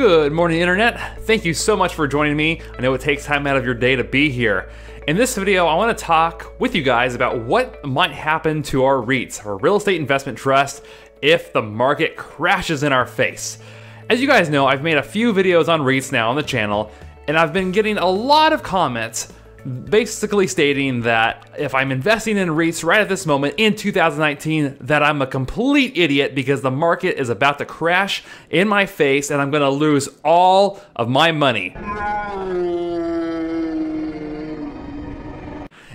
Good morning, Internet. Thank you so much for joining me. I know it takes time out of your day to be here. In this video, I want to talk with you guys about what might happen to our REITs, our real estate investment trust, if the market crashes in our face. As you guys know, I've made a few videos on REITs now on the channel, and I've been getting a lot of comments basically stating that if I'm investing in REITs right at this moment in 2019, that I'm a complete idiot because the market is about to crash in my face and I'm gonna lose all of my money.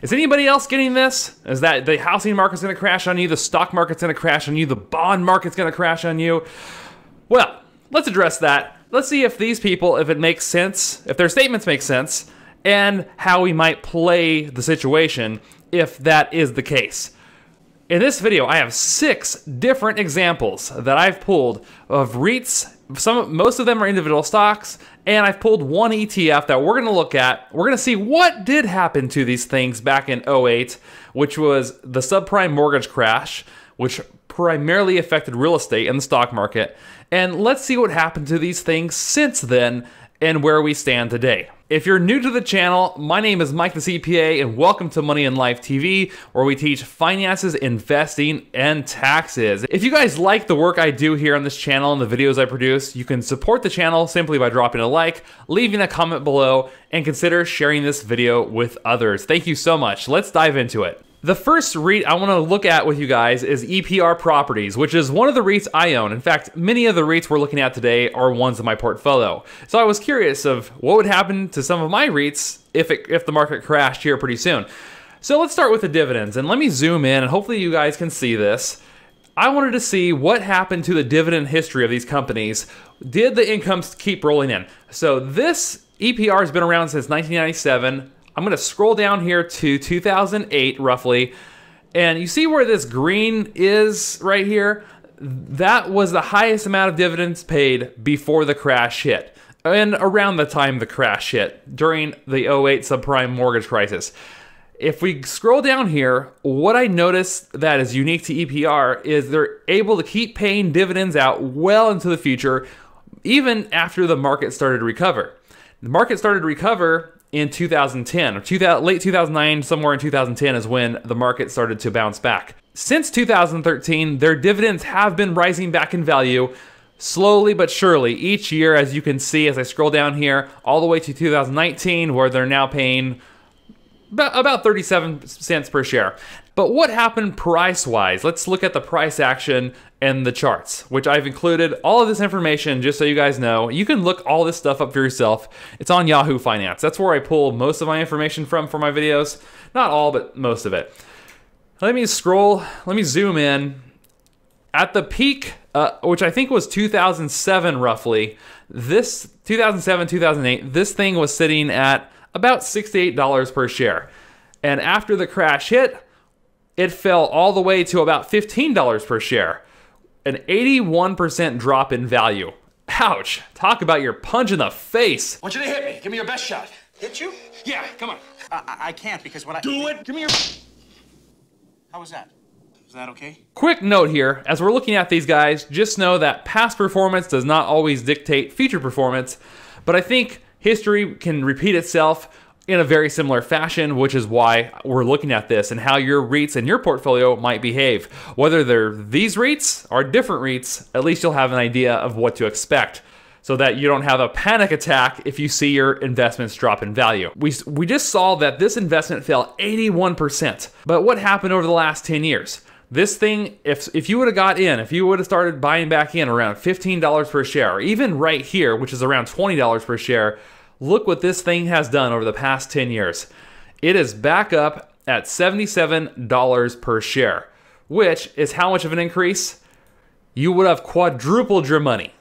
Is anybody else getting this? Is that the housing market's gonna crash on you, the stock market's gonna crash on you, the bond market's gonna crash on you? Well, let's address that. Let's see if these people, if it makes sense, if their statements make sense, and how we might play the situation if that is the case. In this video, I have six different examples that I've pulled of REITs. Some, most of them are individual stocks, and I've pulled one ETF that we're going to look at. We're going to see what did happen to these things back in 08, which was the subprime mortgage crash, which primarily affected real estate and the stock market. And let's see what happened to these things since then and where we stand today. If you're new to the channel, my name is Mike the CPA, and welcome to Money and Life TV, where we teach finances, investing, and taxes. If you guys like the work I do here on this channel and the videos I produce, you can support the channel simply by dropping a like, leaving a comment below, and consider sharing this video with others. Thank you so much. Let's dive into it. The first REIT I want to look at with you guys is EPR Properties, which is one of the REITs I own. In fact, many of the REITs we're looking at today are ones in my portfolio. So I was curious of what would happen to some of my REITs if it, if the market crashed here pretty soon. So let's start with the dividends, and let me zoom in, and hopefully you guys can see this. I wanted to see what happened to the dividend history of these companies. Did the incomes keep rolling in? So this EPR has been around since 1997. I'm going to scroll down here to 2008 roughly. And you see where this green is right here? That was the highest amount of dividends paid before the crash hit. And around the time the crash hit, during the 08 subprime mortgage crisis. If we scroll down here, what I noticed that is unique to EPR is they're able to keep paying dividends out well into the future, even after the market started to recover. The market started to recover in 2010 or 2000, late 2009, somewhere in 2010 is when the market started to bounce back. Since 2013, their dividends have been rising back in value slowly but surely each year, as you can see as I scroll down here, all the way to 2019, where they're now paying about 37 cents per share. But what happened price wise? Let's look at the price action and the charts, which I've included all of this information just so you guys know. You can look all this stuff up for yourself. It's on Yahoo Finance. That's where I pull most of my information from for my videos. Not all, but most of it. Let me scroll, let me zoom in. At the peak, uh, which I think was 2007 roughly, this 2007, 2008, this thing was sitting at about $68 per share. And after the crash hit, it fell all the way to about $15 per share, an 81% drop in value. Ouch. Talk about your punch in the face. I want you to hit me. Give me your best shot. Hit you? Yeah, come on. I, I can't because when I. Do it! Give me your. How was that? Is that okay? Quick note here as we're looking at these guys, just know that past performance does not always dictate future performance, but I think history can repeat itself in a very similar fashion, which is why we're looking at this and how your REITs and your portfolio might behave. Whether they're these REITs or different REITs, at least you'll have an idea of what to expect so that you don't have a panic attack if you see your investments drop in value. We, we just saw that this investment fell 81%. But what happened over the last 10 years? This thing, if, if you would have got in, if you would have started buying back in around $15 per share, or even right here, which is around $20 per share, Look what this thing has done over the past 10 years. It is back up at $77 per share, which is how much of an increase? You would have quadrupled your money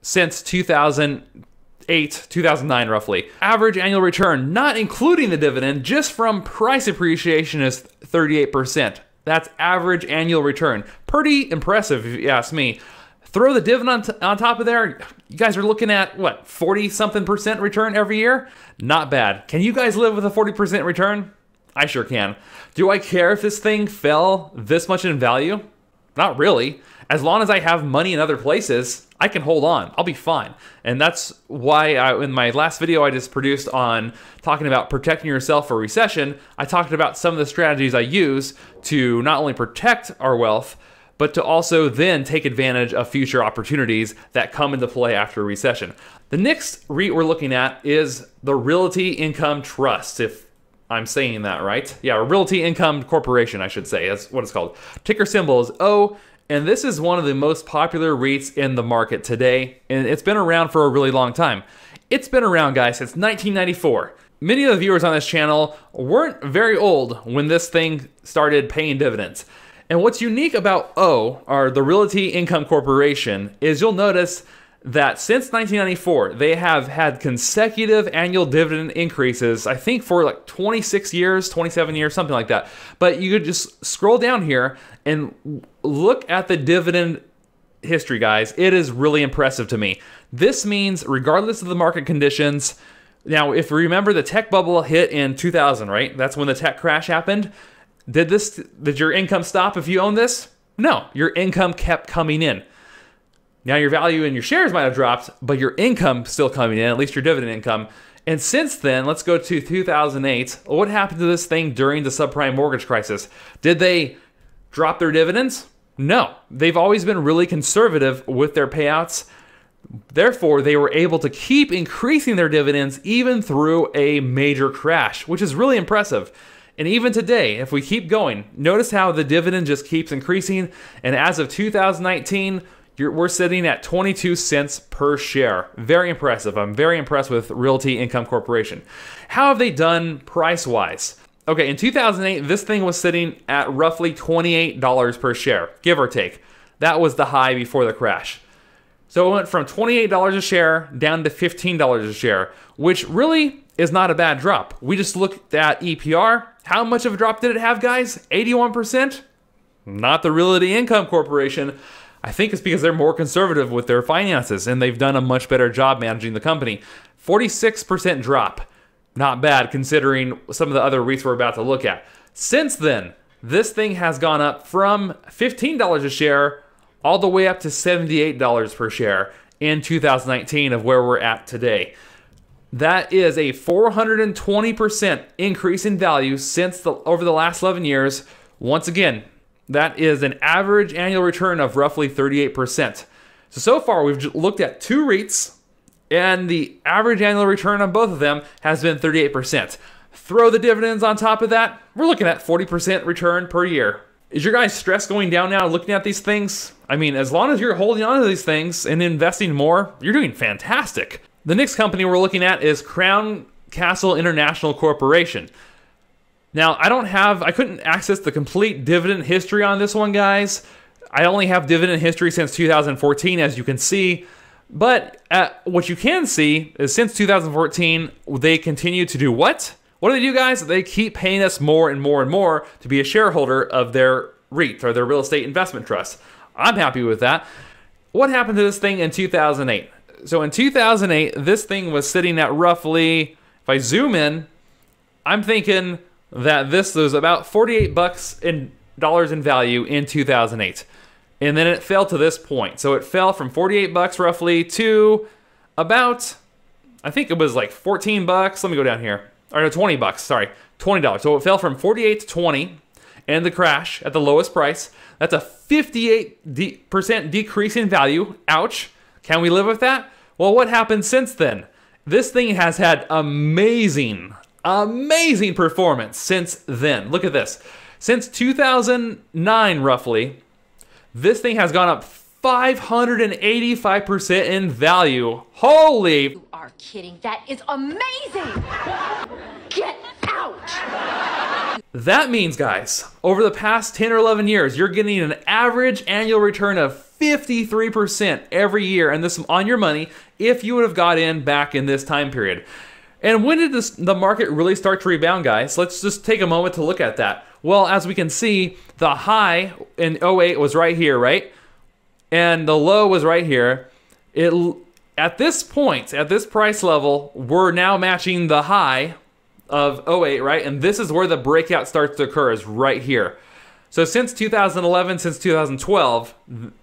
since 2008, 2009 roughly. Average annual return, not including the dividend, just from price appreciation is 38%. That's average annual return. Pretty impressive if you ask me. Throw the dividend on, on top of there. You guys are looking at what 40 something percent return every year. Not bad. Can you guys live with a 40 percent return? I sure can. Do I care if this thing fell this much in value? Not really. As long as I have money in other places, I can hold on. I'll be fine. And that's why I, in my last video I just produced on talking about protecting yourself for recession, I talked about some of the strategies I use to not only protect our wealth, but to also then take advantage of future opportunities that come into play after a recession. The next REIT we're looking at is the Realty Income Trust, if I'm saying that right. Yeah, Realty Income Corporation, I should say. That's what it's called. Ticker symbol is O, and this is one of the most popular REITs in the market today, and it's been around for a really long time. It's been around, guys, since 1994. Many of the viewers on this channel weren't very old when this thing started paying dividends. And what's unique about O, or the Realty Income Corporation, is you'll notice that since 1994, they have had consecutive annual dividend increases, I think for like 26 years, 27 years, something like that. But you could just scroll down here and look at the dividend history, guys. It is really impressive to me. This means, regardless of the market conditions, now, if you remember the tech bubble hit in 2000, right? That's when the tech crash happened. Did this did your income stop if you own this? No, your income kept coming in. Now your value in your shares might have dropped, but your income still coming in, at least your dividend income. And since then, let's go to 2008. What happened to this thing during the subprime mortgage crisis? Did they drop their dividends? No. They've always been really conservative with their payouts. Therefore, they were able to keep increasing their dividends even through a major crash, which is really impressive. And even today, if we keep going, notice how the dividend just keeps increasing. And as of 2019, we're sitting at 22 cents per share. Very impressive. I'm very impressed with Realty Income Corporation. How have they done price wise? Okay, in 2008, this thing was sitting at roughly $28 per share, give or take. That was the high before the crash. So it went from $28 a share down to $15 a share, which really is not a bad drop. We just looked at EPR. How much of a drop did it have, guys? 81%? Not the Realty Income Corporation. I think it's because they're more conservative with their finances and they've done a much better job managing the company. 46% drop. Not bad considering some of the other REITs we're about to look at. Since then, this thing has gone up from $15 a share all the way up to $78 per share in 2019 of where we're at today. That is a 420% increase in value since the, over the last 11 years. Once again, that is an average annual return of roughly 38%. So, so far, we've looked at two REITs, and the average annual return on both of them has been 38%. Throw the dividends on top of that, we're looking at 40% return per year. Is your guys' stress going down now looking at these things? I mean, as long as you're holding on to these things and investing more, you're doing fantastic. The next company we're looking at is Crown Castle International Corporation. Now, I don't have, I couldn't access the complete dividend history on this one, guys. I only have dividend history since 2014, as you can see. But uh, what you can see is since 2014, they continue to do what? What do they do, guys? They keep paying us more and more and more to be a shareholder of their REIT or their real estate investment trust. I'm happy with that. What happened to this thing in 2008? So in 2008, this thing was sitting at roughly, if I zoom in, I'm thinking that this was about 48 bucks in dollars in value in 2008. And then it fell to this point. So it fell from 48 bucks roughly to about I think it was like 14 bucks. Let me go down here. Or no, 20 bucks, sorry. $20. So it fell from 48 to 20 and the crash at the lowest price. That's a 58% decrease in value. Ouch. Can we live with that? Well, what happened since then? This thing has had amazing, amazing performance since then. Look at this. Since 2009, roughly, this thing has gone up 585% in value. Holy. You are kidding. That is amazing. Get out. That means, guys, over the past 10 or 11 years, you're getting an average annual return of 53% every year, and this on your money if you would have got in back in this time period. And when did this, the market really start to rebound, guys? Let's just take a moment to look at that. Well, as we can see, the high in 08 was right here, right? And the low was right here. It at this point, at this price level, we're now matching the high of 08, right? And this is where the breakout starts to occur is right here. So since 2011, since 2012,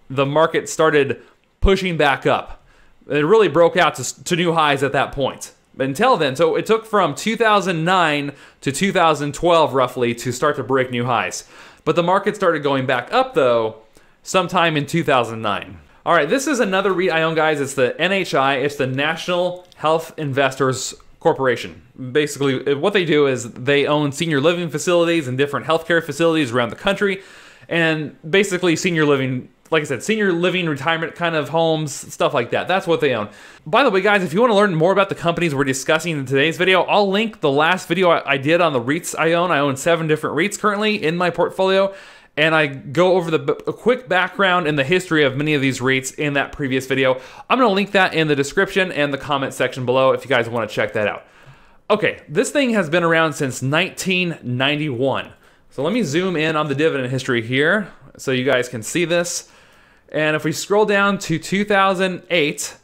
the market started pushing back up. It really broke out to, to new highs at that point. Until then, so it took from 2009 to 2012 roughly to start to break new highs. But the market started going back up though sometime in 2009. All right, this is another REIT I own, guys. It's the NHI. It's the National Health Investors Corporation. Basically, what they do is they own senior living facilities and different healthcare facilities around the country, and basically senior living. Like I said, senior living, retirement kind of homes, stuff like that. That's what they own. By the way, guys, if you want to learn more about the companies we're discussing in today's video, I'll link the last video I did on the REITs I own. I own seven different REITs currently in my portfolio and I go over the quick background and the history of many of these REITs in that previous video. I'm going to link that in the description and the comment section below if you guys want to check that out. Okay, this thing has been around since 1991. So let me zoom in on the dividend history here so you guys can see this. And if we scroll down to 2008,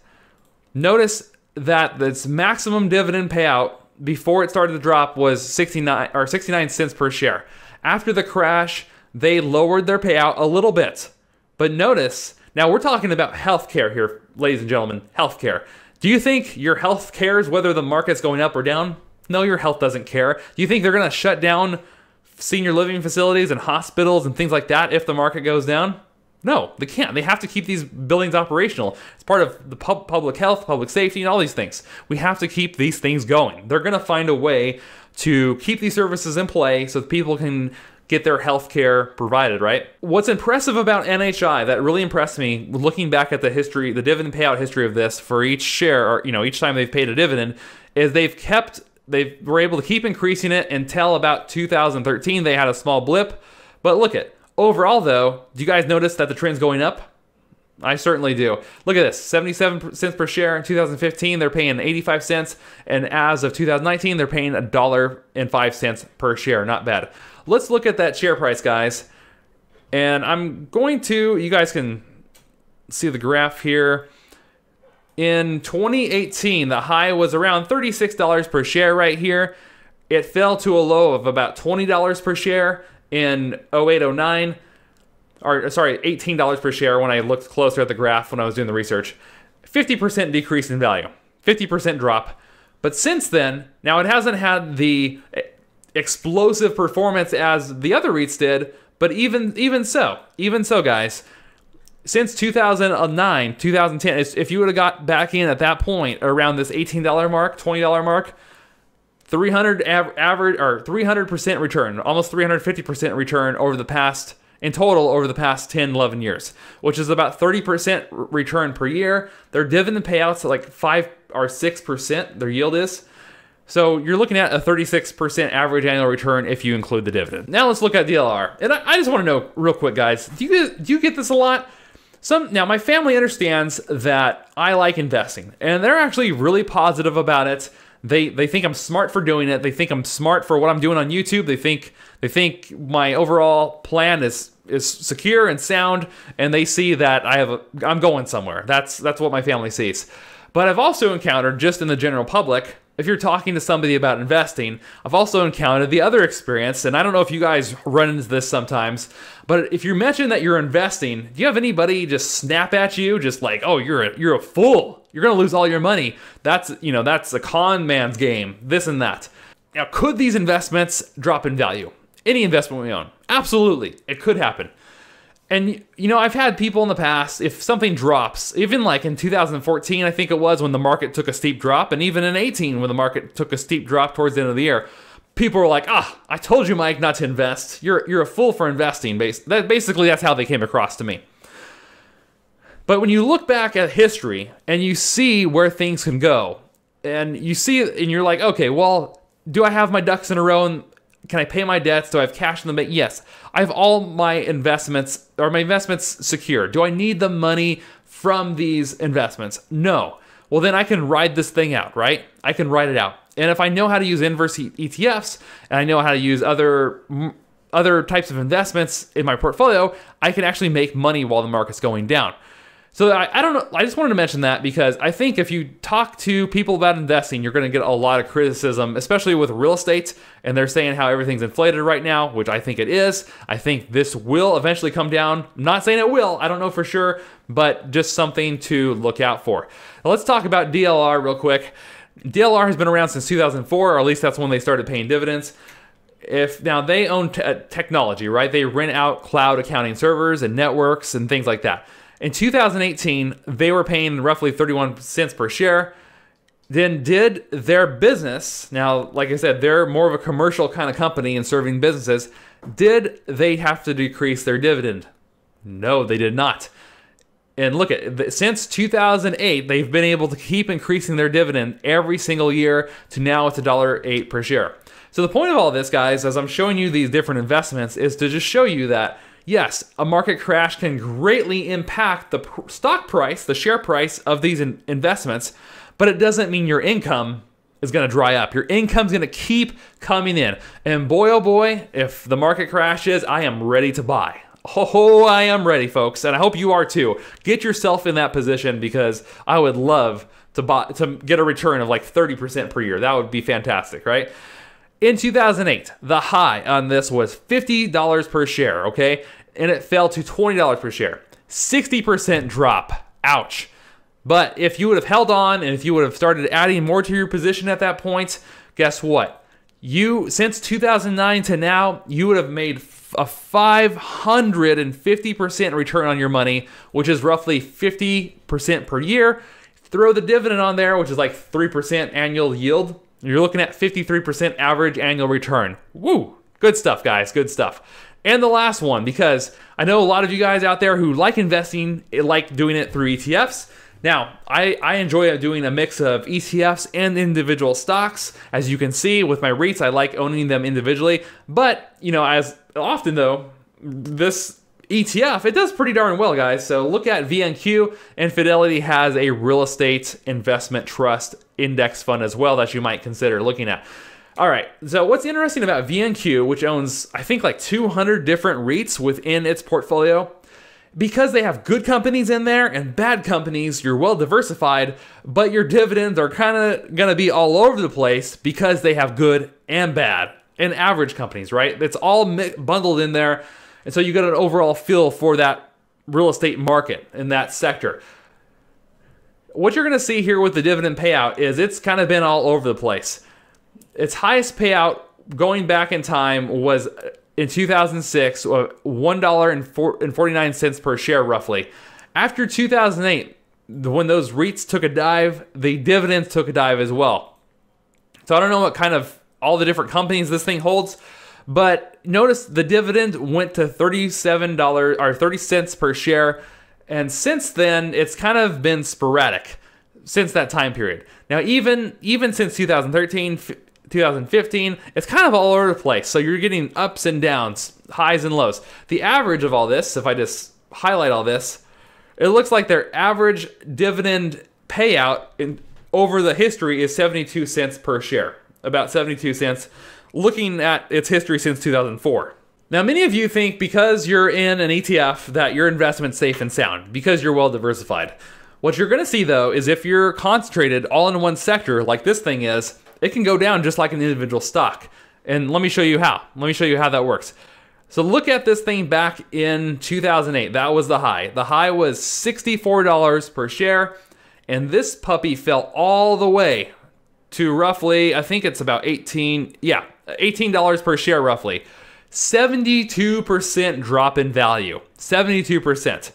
notice that its maximum dividend payout before it started to drop was 69 or 69 cents per share. After the crash, they lowered their payout a little bit. But notice, now we're talking about healthcare here, ladies and gentlemen, healthcare. Do you think your health cares whether the market's going up or down? No, your health doesn't care. Do you think they're going to shut down senior living facilities and hospitals and things like that if the market goes down? No, they can't. They have to keep these buildings operational. It's part of the pub- public health, public safety, and all these things. We have to keep these things going. They're going to find a way to keep these services in play so that people can get their health care provided, right? What's impressive about NHI that really impressed me looking back at the history, the dividend payout history of this for each share, or you know, each time they've paid a dividend, is they've kept they were able to keep increasing it until about 2013. They had a small blip, but look at overall though. Do you guys notice that the trend's going up? I certainly do. Look at this 77 cents per share in 2015. They're paying 85 cents. And as of 2019, they're paying a dollar and five cents per share. Not bad. Let's look at that share price, guys. And I'm going to, you guys can see the graph here. In 2018, the high was around $36 per share right here. It fell to a low of about $20 per share in 0809 or sorry, $18 per share when I looked closer at the graph when I was doing the research. 50% decrease in value, 50% drop. But since then, now it hasn't had the explosive performance as the other REITs did, but even even so, even so, guys, since 2009, 2010, if you would have got back in at that point around this $18 mark, $20 mark, 300 average or 300% return, almost 350% return over the past in total over the past 10, 11 years, which is about 30% return per year. Their dividend payouts are like 5 or 6%, their yield is. So you're looking at a 36% average annual return if you include the dividend. Now let's look at DLR. And I, I just want to know real quick, guys, do you do you get this a lot? Some now my family understands that I like investing, and they're actually really positive about it. They they think I'm smart for doing it. They think I'm smart for what I'm doing on YouTube. They think they think my overall plan is is secure and sound, and they see that I have a I'm going somewhere. That's that's what my family sees. But I've also encountered just in the general public if you're talking to somebody about investing, I've also encountered the other experience, and I don't know if you guys run into this sometimes, but if you mention that you're investing, do you have anybody just snap at you, just like, "Oh, you're a you're a fool. You're gonna lose all your money." That's you know that's a con man's game. This and that. Now, could these investments drop in value? Any investment we own, absolutely, it could happen. And you know, I've had people in the past, if something drops, even like in 2014, I think it was when the market took a steep drop, and even in 18 when the market took a steep drop towards the end of the year, people were like, "Ah, I told you, Mike, not to invest. You're you're a fool for investing." That basically that's how they came across to me. But when you look back at history and you see where things can go, and you see and you're like, "Okay, well, do I have my ducks in a row can I pay my debts? Do I have cash in the bank? Yes. I have all my investments or my investments secure. Do I need the money from these investments? No. Well, then I can ride this thing out, right? I can ride it out. And if I know how to use inverse ETFs and I know how to use other other types of investments in my portfolio, I can actually make money while the market's going down. So I, I don't know. I just wanted to mention that because I think if you talk to people about investing, you're going to get a lot of criticism, especially with real estate. And they're saying how everything's inflated right now, which I think it is. I think this will eventually come down. I'm not saying it will. I don't know for sure, but just something to look out for. Now let's talk about DLR real quick. DLR has been around since 2004, or at least that's when they started paying dividends if now they own t- technology, right? They rent out cloud accounting servers and networks and things like that. In 2018, they were paying roughly 31 cents per share. Then did their business, now, like I said, they're more of a commercial kind of company and serving businesses. Did they have to decrease their dividend? No, they did not. And look at since 2008, they've been able to keep increasing their dividend every single year to now it's a dollar eight per share. So the point of all this, guys, as I'm showing you these different investments, is to just show you that yes, a market crash can greatly impact the pr- stock price, the share price of these in- investments, but it doesn't mean your income is going to dry up. Your income's going to keep coming in. And boy, oh boy, if the market crashes, I am ready to buy. Oh, I am ready, folks, and I hope you are too. Get yourself in that position because I would love to buy to get a return of like 30% per year. That would be fantastic, right? In 2008, the high on this was $50 per share, okay? And it fell to $20 per share. 60% drop. Ouch. But if you would have held on and if you would have started adding more to your position at that point, guess what? You since 2009 to now, you would have made a 550% return on your money, which is roughly 50% per year. Throw the dividend on there, which is like 3% annual yield you're looking at 53% average annual return. Woo! Good stuff, guys. Good stuff. And the last one, because I know a lot of you guys out there who like investing, eh, like doing it through ETFs. Now, I, I enjoy doing a mix of ETFs and individual stocks. As you can see with my REITs, I like owning them individually. But, you know, as often though, this ETF, it does pretty darn well, guys. So look at VNQ, and Fidelity has a real estate investment trust index fund as well that you might consider looking at. All right, so what's interesting about VNQ, which owns, I think, like 200 different REITs within its portfolio, because they have good companies in there and bad companies, you're well diversified, but your dividends are kind of going to be all over the place because they have good and bad and average companies, right? It's all bundled in there. And so you get an overall feel for that real estate market in that sector. What you're going to see here with the dividend payout is it's kind of been all over the place. Its highest payout going back in time was uh, in 2006, uh, $1.49 per share roughly. After 2008, when those REITs took a dive, the dividends took a dive as well. So I don't know what kind of all the different companies this thing holds, but notice the dividend went to $37 or 30 cents per share. And since then, it's kind of been sporadic since that time period. Now, even even since 2013, 2015, it's kind of all over the place. So you're getting ups and downs, highs and lows. The average of all this, if I just highlight all this, it looks like their average dividend payout in, over the history is 72 cents per share, about 72 cents looking at its history since 2004. Now, many of you think because you're in an ETF that your investment's safe and sound, because you're well diversified. What you're going to see though is if you're concentrated all in one sector, like this thing is, it can go down just like an individual stock. And let me show you how. Let me show you how that works. So look at this thing back in 2008. That was the high. The high was $64 per share. And this puppy fell all the way to roughly, I think it's about 18, yeah, $18 per share roughly. 72% drop in value. 72%.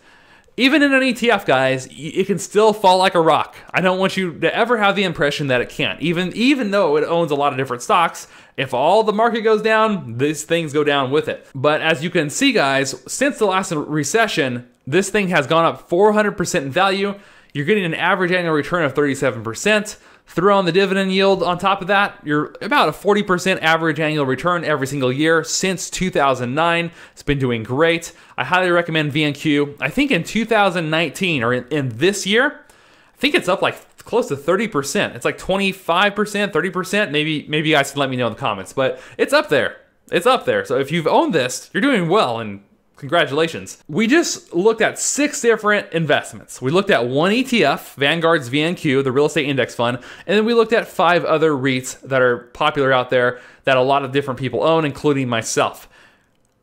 Even in an ETF, guys, it can still fall like a rock. I don't want you to ever have the impression that it can't. Even even though it owns a lot of different stocks, if all the market goes down, these things go down with it. But as you can see, guys, since the last recession, this thing has gone up 400% in value. You're getting an average annual return of 37%. Throw on the dividend yield on top of that, you're about a 40% average annual return every single year since 2009. It's been doing great. I highly recommend VNQ. I think in 2019 or in, in this year, I think it's up like close to 30%. It's like 25%, 30%. Maybe maybe you guys can let me know in the comments, but it's up there. It's up there. So if you've owned this, you're doing well and Congratulations. We just looked at six different investments. We looked at one ETF, Vanguard's VNQ, the real estate index fund, and then we looked at five other REITs that are popular out there that a lot of different people own, including myself.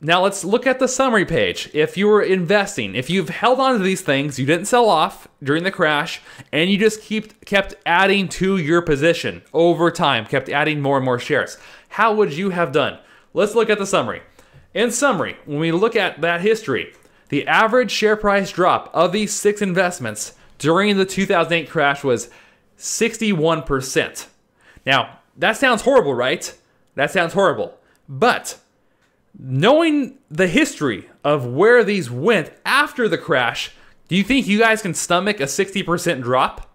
Now let's look at the summary page. If you were investing, if you've held on to these things, you didn't sell off during the crash, and you just keep kept adding to your position over time, kept adding more and more shares, how would you have done? Let's look at the summary. In summary, when we look at that history, the average share price drop of these six investments during the 2008 crash was 61%. Now, that sounds horrible, right? That sounds horrible. But knowing the history of where these went after the crash, do you think you guys can stomach a 60% drop?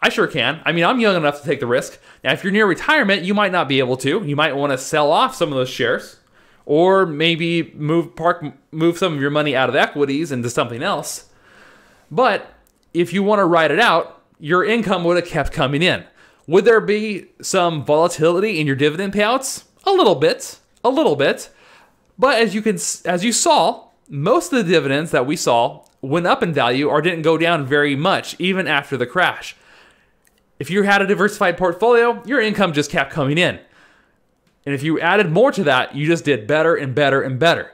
I sure can. I mean, I'm young enough to take the risk. Now, if you're near retirement, you might not be able to. You might want to sell off some of those shares or maybe move park move some of your money out of equities into something else. But if you want to ride it out, your income would have kept coming in. Would there be some volatility in your dividend payouts? A little bit a little bit. But as you can as you saw, most of the dividends that we saw went up in value or didn't go down very much even after the crash. If you had a diversified portfolio, your income just kept coming in. And if you added more to that, you just did better and better and better.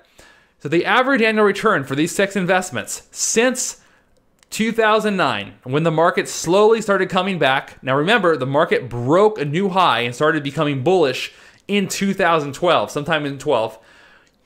So the average annual return for these six investments since 2009, when the market slowly started coming back. Now remember, the market broke a new high and started becoming bullish in 2012, sometime in 12,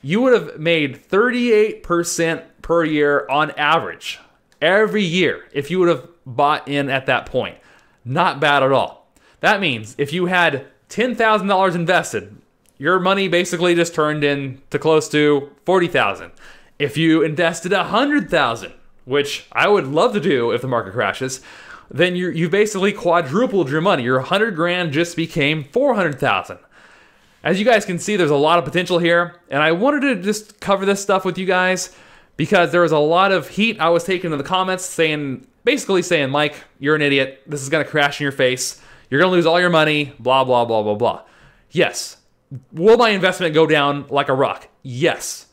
you would have made 38% per year on average every year if you would have bought in at that point. Not bad at all. That means if you had $10,000 invested, your money basically just turned into close to 40,000. If you invested 100,000, which I would love to do if the market crashes, then you you basically quadrupled your money. Your 100 grand just became 400,000. As you guys can see, there's a lot of potential here, and I wanted to just cover this stuff with you guys because there was a lot of heat I was taking in the comments saying, basically saying, Mike, you're an idiot. This is going to crash in your face. You're going to lose all your money, blah, blah, blah, blah, blah. Yes. Will my investment go down like a rock? Yes.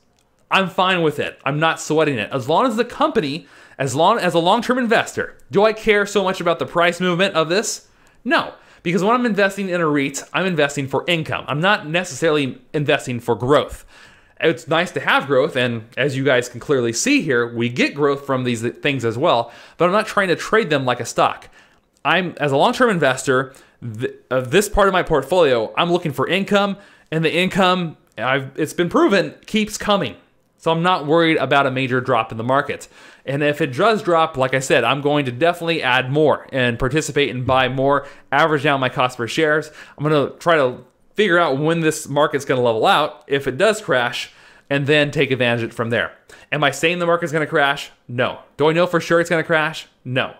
I'm fine with it. I'm not sweating it. As long as the company, as long as a long-term investor, do I care so much about the price movement of this? No. Because when I'm investing in a REIT, I'm investing for income. I'm not necessarily investing for growth. It's nice to have growth, and as you guys can clearly see here, we get growth from these things as well, but I'm not trying to trade them like a stock. I'm, as a long term investor, th- of this part of my portfolio, I'm looking for income, and the income, I've, it's been proven, keeps coming. So I'm not worried about a major drop in the market. And if it does drop, like I said, I'm going to definitely add more and participate and buy more, average down my cost per shares. I'm going to try to figure out when this market's going to level out if it does crash and then take advantage of it from there. Am I saying the market's going to crash? No. Do I know for sure it's going to crash? No.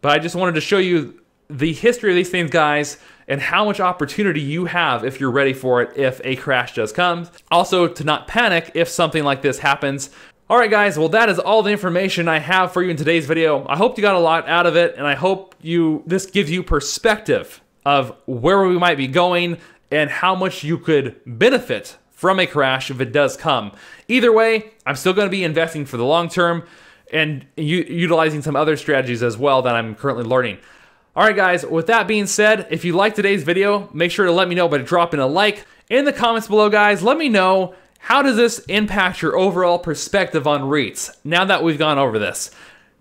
But I just wanted to show you the history of these things, guys, and how much opportunity you have if you're ready for it if a crash does come. Also, to not panic if something like this happens. All right, guys, well, that is all the information I have for you in today's video. I hope you got a lot out of it, and I hope you this gives you perspective of where we might be going and how much you could benefit from a crash if it does come. Either way, I'm still going to be investing for the long term and utilizing some other strategies as well that I'm currently learning. All right, guys, with that being said, if you like today's video, make sure to let me know by dropping a like. In the comments below, guys, let me know how does this impact your overall perspective on REITs now that we've gone over this?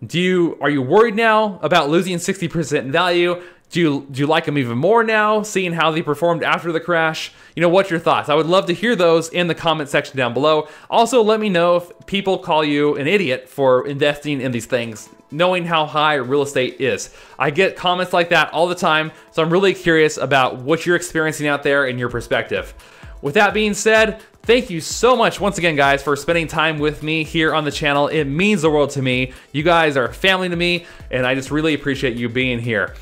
Do you are you worried now about losing 60% value? Do you do you like them even more now, seeing how they performed after the crash? You know, what's your thoughts? I would love to hear those in the comment section down below. Also, let me know if people call you an idiot for investing in these things knowing how high real estate is. I get comments like that all the time, so I'm really curious about what you're experiencing out there and your perspective. With that being said, thank you so much once again, guys, for spending time with me here on the channel. It means the world to me. You guys are family to me, and I just really appreciate you being here.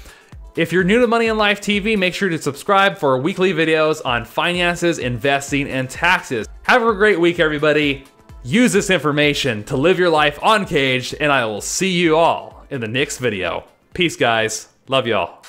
If you're new to Money and Life TV, make sure to subscribe for weekly videos on finances, investing, and taxes. Have a great week, everybody. Use this information to live your life uncaged, and I will see you all in the next video. Peace, guys. Love y'all.